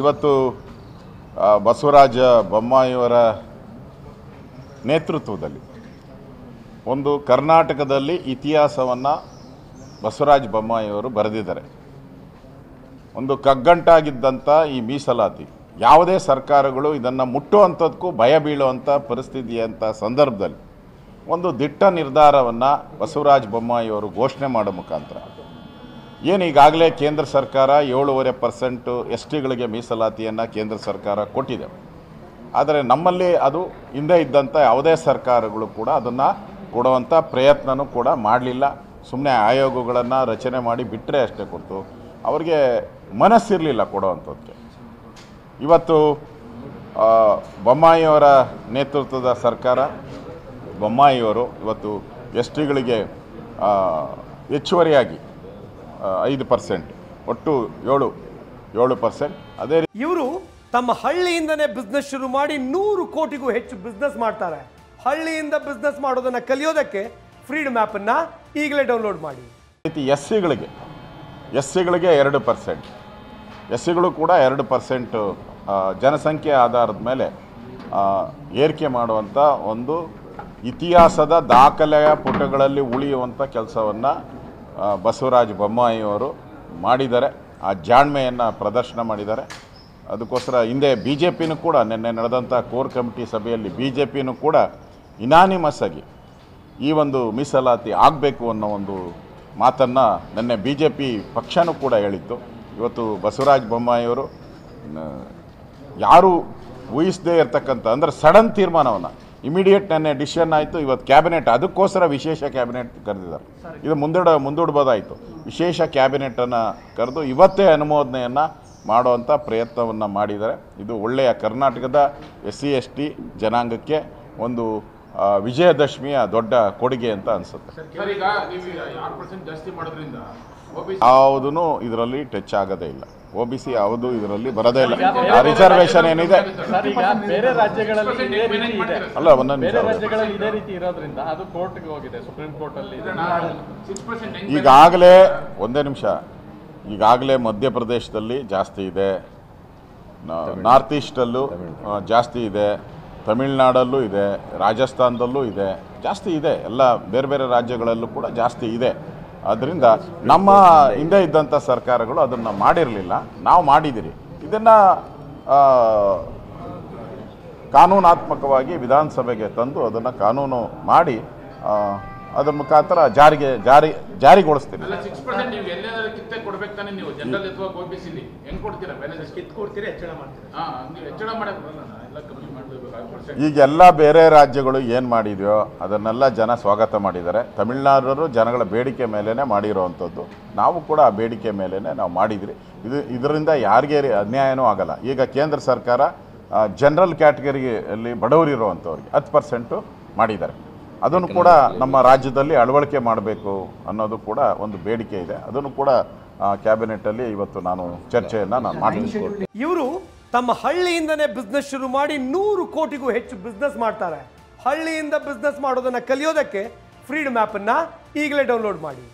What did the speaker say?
ಇವತ್ತು ಬಸವರಾಜ ಬೊಮ್ಮಾಯಿಯವರ ನೇತೃತ್ವದಲ್ಲಿ ಒಂದು ಕರ್ನಾಟಕದಲ್ಲಿ ಇತಿಹಾಸವನ್ನು ಬಸವರಾಜ ಬೊಮ್ಮಾಯಿಯವರು ಬರೆದಿದ್ದಾರೆ. ಒಂದು ಕಗ್ಗಂಟಾಗಿದ್ದಂಥ ಈ ಮೀಸಲಾತಿ, ಯಾವುದೇ ಸರ್ಕಾರಗಳು ಇದನ್ನು ಮುಟ್ಟುವಂಥದ್ದಕ್ಕೂ ಭಯ ಬೀಳುವಂಥ ಪರಿಸ್ಥಿತಿ ಅಂತ ಸಂದರ್ಭದಲ್ಲಿ ಒಂದು ದಿಟ್ಟ ನಿರ್ಧಾರವನ್ನು ಬಸವರಾಜ ಬೊಮ್ಮಾಯಿಯವರು ಘೋಷಣೆ ಮಾಡೋ ಮುಖಾಂತರ ಏನು ಈಗಾಗಲೇ ಕೇಂದ್ರ ಸರ್ಕಾರ ಏಳುವರೆ ಪರ್ಸೆಂಟು ಎಸ್ ಟಿಗಳಿಗೆ ಮೀಸಲಾತಿಯನ್ನು ಕೇಂದ್ರ ಸರ್ಕಾರ ಕೊಟ್ಟಿದೆ. ಆದರೆ ನಮ್ಮಲ್ಲಿ ಅದು ಹಿಂದೆ ಇದ್ದಂಥ ಯಾವುದೇ ಸರ್ಕಾರಗಳು ಕೂಡ ಅದನ್ನು ಕೊಡುವಂಥ ಪ್ರಯತ್ನನೂ ಕೂಡ ಮಾಡಲಿಲ್ಲ. ಸುಮ್ಮನೆ ಆಯೋಗಗಳನ್ನು ರಚನೆ ಮಾಡಿ ಬಿಟ್ಟರೆ ಅಷ್ಟೇ ಕೊಡ್ತು. ಅವರಿಗೆ ಮನಸ್ಸಿರಲಿಲ್ಲ ಕೊಡೋವಂಥದ್ದಕ್ಕೆ ಇವತ್ತು ಬೊಮ್ಮಾಯಿಯವರ ನೇತೃತ್ವದ ಸರ್ಕಾರ, ಬೊಮ್ಮಾಯಿಯವರು ಇವತ್ತು ಎಸ್ ಟಿಗಳಿಗೆ ಹೆಚ್ಚುವರಿಯಾಗಿ ಐದು ಪರ್ಸೆಂಟ್ ಒಟ್ಟು ಏಳು ಏಳು ಪರ್ಸೆಂಟ್. ಅದೇ ರೀತಿ ಇವರು ತಮ್ಮ ಹಳ್ಳಿಯಿಂದನೇ ಬಿಸ್ನೆಸ್ ಶುರು ಮಾಡಿ ನೂರು ಕೋಟಿಗೂ ಹೆಚ್ಚು ಬಿಸ್ನೆಸ್ ಮಾಡ್ತಾರೆ. ಹಳ್ಳಿಯಿಂದ ಬಿಸ್ನೆಸ್ ಮಾಡೋದನ್ನು ಕಲಿಯೋದಕ್ಕೆ ಫ್ರೀಡಮ್ ಆ್ಯಪನ್ನು ಈಗಲೇ ಡೌನ್ಲೋಡ್ ಮಾಡಿ. ರೀತಿ ಎಸ್ ಸಿಗಳಿಗೆ ಎಸ್ ಸಿಗಳಿಗೆ ಎರಡು ಪರ್ಸೆಂಟ್. ಎಸ್ ಸಿಗಳು ಕೂಡ ಎರಡು ಪರ್ಸೆಂಟು ಜನಸಂಖ್ಯೆ ಆಧಾರದ ಮೇಲೆ ಏರಿಕೆ ಮಾಡುವಂಥ ಒಂದು ಇತಿಹಾಸದ ದಾಖಲೆಯ ಪುಟಗಳಲ್ಲಿ ಉಳಿಯುವಂಥ ಕೆಲಸವನ್ನು ಬಸವರಾಜ ಬೊಮ್ಮಾಯಿಯವರು ಮಾಡಿದ್ದಾರೆ. ಆ ಜಾಣ್ಮೆಯನ್ನು ಪ್ರದರ್ಶನ ಮಾಡಿದ್ದಾರೆ. ಅದಕ್ಕೋಸ್ಕರ ಹಿಂದೆ ಬಿ ಜೆ ಪಿನೂ ಕೂಡ, ನಿನ್ನೆ ನಡೆದಂಥ ಕೋರ್ ಕಮಿಟಿ ಸಭೆಯಲ್ಲಿ ಬಿ ಜೆ ಪಿನೂ ಕೂಡ ಇನಾನಿಮಸ್ ಆಗಿ ಈ ಒಂದು ಮೀಸಲಾತಿ ಆಗಬೇಕು ಅನ್ನೋ ಒಂದು ಮಾತನ್ನು ನಿನ್ನೆ ಬಿ ಜೆ ಪಿ ಪಕ್ಷನೂ ಕೂಡ ಹೇಳಿತ್ತು. ಇವತ್ತು ಬಸವರಾಜ ಬೊಮ್ಮಾಯಿಯವರು ಯಾರೂ ಯಾರು ಊಹಿಸದೇ ಇರತಕ್ಕಂಥ, ಅಂದರೆ ಸಡನ್ ತೀರ್ಮಾನವನ್ನು ಇಮಿಡಿಯೇಟ್ ನೆನ್ನೆ ಡಿಸಿಷನ್ ಆಯಿತು, ಇವತ್ತು ಕ್ಯಾಬಿನೆಟ್ ಅದಕ್ಕೋಸ್ಕರ ವಿಶೇಷ ಕ್ಯಾಬಿನೆಟ್ ಕರೆದಿದ್ದಾರೆ. ಇದು ಮುಂದೂಡ, ಮುಂದೂಡ್ಬೋದಾಯಿತು. ವಿಶೇಷ ಕ್ಯಾಬಿನೆಟನ್ನು ಕರೆದು ಇವತ್ತೇ ಅನುಮೋದನೆಯನ್ನು ಮಾಡುವಂಥ ಪ್ರಯತ್ನವನ್ನು ಮಾಡಿದ್ದಾರೆ. ಇದು ಒಳ್ಳೆಯ ಕರ್ನಾಟಕದ ಎಸ್ ಸಿ ಎಸ್ ಟಿ ಜನಾಂಗಕ್ಕೆ ಒಂದು ವಿಜಯದಶಮಿಯ ದೊಡ್ಡ ಕೊಡುಗೆ ಅಂತ ಅನಿಸುತ್ತೆ. ಸರ್ ಈಗ ನೀವು ಆರು ಪರ್ಸೆಂಟ್ ಜಾಸ್ತಿ ಮಾಡೋದ್ರಿಂದ OBC ಯಾವುದೂ ಇದರಲ್ಲಿ ಟಚ್ ಆಗೋದೇ ಇಲ್ಲ. ಒ ಬಿ ಸಿ ಯಾವುದು ಇದರಲ್ಲಿ ಬರೋದೇ ಇಲ್ಲ. ಆ ರಿಸರ್ವೇಷನ್ ಏನಿದೆ? ಸರ್ ಈಗ ಬೇರೆ ರಾಜ್ಯಗಳಲ್ಲಿ ಇದೇ ರೀತಿ ಇದೆ. ಅಲ್ಲ ಒಂದೊಂದು ಬೇರೆ ರಾಜ್ಯಗಳಲ್ಲಿ ಇದೇ ರೀತಿ ಇರೋದ್ರಿಂದ ಅದು ಕೋರ್ಟ್ಗೆ ಹೋಗಿದೆ ಸುಪ್ರೀಂ ಕೋರ್ಟ್ ಅಲ್ಲಿ ಇದೆ. ಸಿಕ್ಸ್ ಪರ್ಸೆಂಟ್ ಈಗಾಗಲೇ ಒಂದೇ ನಿಮಿಷ. ಈಗಾಗಲೇ ಮಧ್ಯಪ್ರದೇಶದಲ್ಲಿ ಜಾಸ್ತಿ ಇದೆ. ನಾರ್ತ್ ಈಸ್ಟಲ್ಲೂ ಜಾಸ್ತಿ ಇದೆ. ತಮಿಳ್ನಾಡಲ್ಲೂ ಇದೆ, ರಾಜಸ್ಥಾನದಲ್ಲೂ ಇದೆ, ಜಾಸ್ತಿ ಇದೆ. ಎಲ್ಲ ಬೇರೆ ಬೇರೆ ರಾಜ್ಯಗಳಲ್ಲೂ ಕೂಡ ಜಾಸ್ತಿ ಇದೆ. ಅದರಿಂದ ನಮ್ಮ ಹಿಂದೆ ಇದ್ದಂಥ ಸರ್ಕಾರಗಳು ಅದನ್ನು ಮಾಡಿರಲಿಲ್ಲ. ನಾವು ಮಾಡಿದ್ದೀರಿ ಇದನ್ನು ಕಾನೂನಾತ್ಮಕವಾಗಿ ವಿಧಾನಸಭೆಗೆ ತಂದು ಅದನ್ನು ಕಾನೂನು ಮಾಡಿ ಅದರ ಮುಖಾಂತರ ಜಾರಿಗೆ ಜಾರಿ ಜಾರಿಗೊಳಿಸ್ತೀನಿ. ಈಗ ಸಿಕ್ಸ್ ಪರ್ಸೆಂಟ್ ನೀವು ಎಲ್ಲೇನಾದ್ರು ಕಿತ್ತೆ ಕೊಡ್ಬೇಕು ತಾನೆ ನೀವು. ಜನರಲ್ ಅಥವಾ ಓಬಿಸಿಲಿ ಹೆಂಗ್ ಕೊಡ್ತೀರಾ ಬೆನಿಫಿಟ್ ಕಿತ್ತು ಕೊಡ್ತೀರಾ ಹೆಚ್ಚಳ ಮಾಡ್ತೀರಾ. ಹಾ ಹೆಚ್ಚಳ ಮಾಡಕ್ ಬರಲ್ಲ ಅಣ್ಣ. ಎಲ್ಲ ಬೇರೆ ರಾಜ್ಯಗಳು ಏನು ಮಾಡಿದೆಯೋ ಅದನ್ನೆಲ್ಲ ಜನ ಸ್ವಾಗತ ಮಾಡಿದ್ದಾರೆ. ತಮಿಳುನಾಡರು ಜನಗಳ ಬೇಡಿಕೆ ಮೇಲೇ ಮಾಡಿರೋವಂಥದ್ದು ನಾವು ಕೂಡ ಆ ಬೇಡಿಕೆ ಮೇಲೇ ನಾವು ಮಾಡಿದ್ರಿ. ಇದು ಇದರಿಂದ ಯಾರಿಗೆ ರೀ- ಅನ್ಯಾಯನೂ ಆಗಲ್ಲ. ಈಗ ಕೇಂದ್ರ ಸರ್ಕಾರ ಜನರಲ್ ಕ್ಯಾಟಗರಿಯಲ್ಲಿ ಬಡವರಿರುವಂಥವ್ರಿಗೆ ಹತ್ತು ಪರ್ಸೆಂಟು ಮಾಡಿದ್ದಾರೆ. ಅದನ್ನು ಕೂಡ ನಮ್ಮ ರಾಜ್ಯದಲ್ಲಿ ಅಳವಡಿಕೆ ಮಾಡಬೇಕು ಅನ್ನೋದು ಕೂಡ ಒಂದು ಬೇಡಿಕೆ ಇದೆ. ಅದನ್ನು ಕೂಡ ಕ್ಯಾಬಿನೆಟ್ಟಲ್ಲಿ ಇವತ್ತು ನಾನು ಚರ್ಚೆಯನ್ನು ನಾನು ಮಾಡ್ತೀನಿ. ಇವರು ತಮ್ಮ ಹಳ್ಳಿಯಿಂದನೇ ಬಿಸ್ನೆಸ್ ಶುರು ಮಾಡಿ ನೂರು ಕೋಟಿಗೂ ಹೆಚ್ಚು ಬಿಸ್ನೆಸ್ ಮಾಡ್ತಾರೆ. ಹಳ್ಳಿಯಿಂದ ಬಿಸ್ನೆಸ್ ಮಾಡೋದನ್ನ ಕಲಿಯೋದಕ್ಕೆ ಫ್ರೀಡಮ್ ಅನ್ನ ಈಗಲೇ ಡೌನ್ಲೋಡ್ ಮಾಡಿ.